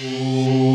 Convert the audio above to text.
Música